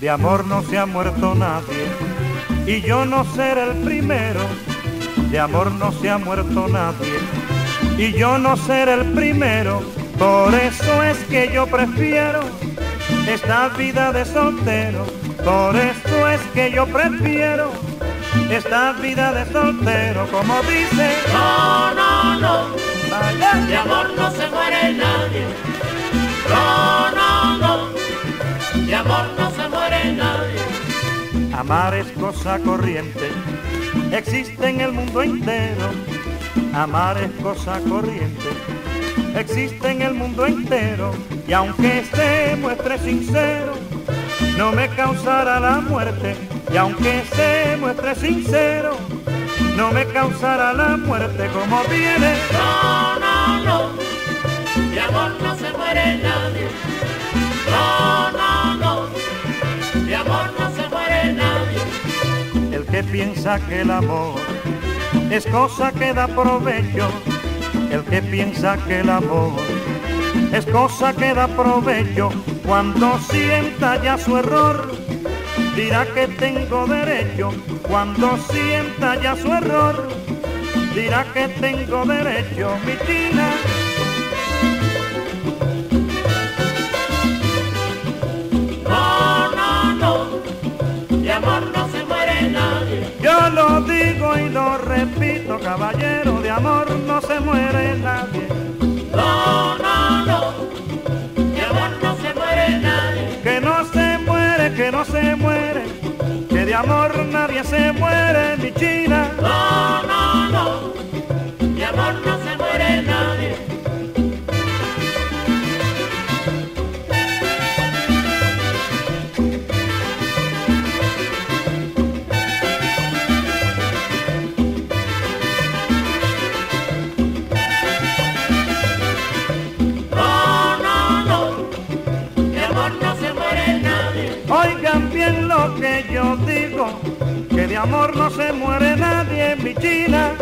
de amor no se ha muerto nadie y yo no seré el primero, de amor no se ha muerto nadie y yo no seré el primero, por eso es que yo prefiero esta vida de soltero, por eso es que yo prefiero esta vida de soltero, como dice. No, no, no, de amor no se muere nadie. Amar es cosa corriente, existe en el mundo entero. Amar es cosa corriente, existe en el mundo entero. Y aunque se muestre sincero, no me causará la muerte y aunque se muestre sincero, no me causará la muerte como viene. Que piensa que el amor es cosa que da provecho, el que piensa que el amor es cosa que da provecho, cuando sienta ya su error dirá que tengo derecho cuando sienta ya su error. Dirá que tengo derecho, mi china. Yo lo digo y lo repito, caballero, de amor no se muere nadie. No, no, no, de amor no se muere nadie. Que no se muere, que no se muere de amor nadie se muere, mi china. No, bien lo que yo digo, que de amor no se muere nadie, mi china.